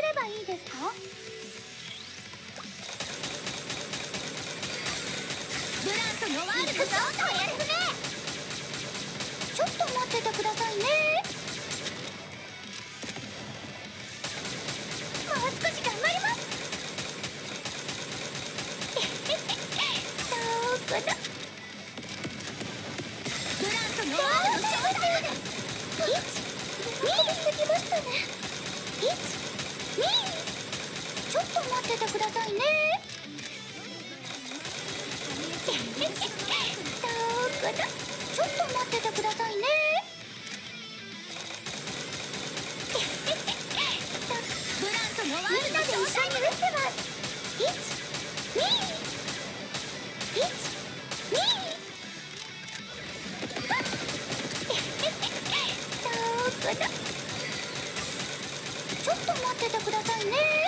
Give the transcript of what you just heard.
ればいいですか？ブランワールのソースをやるねちょっと待っててくださいね。もう少し頑張ります。どこだブランワールのソース1 2で過ぎましたね。1 2ちょっと待っててくださいね。どこだちょっと待っててくださいね。ブラントノワールの一緒に打ってます。1 2 1 2どこだちょっと待っててくださいね。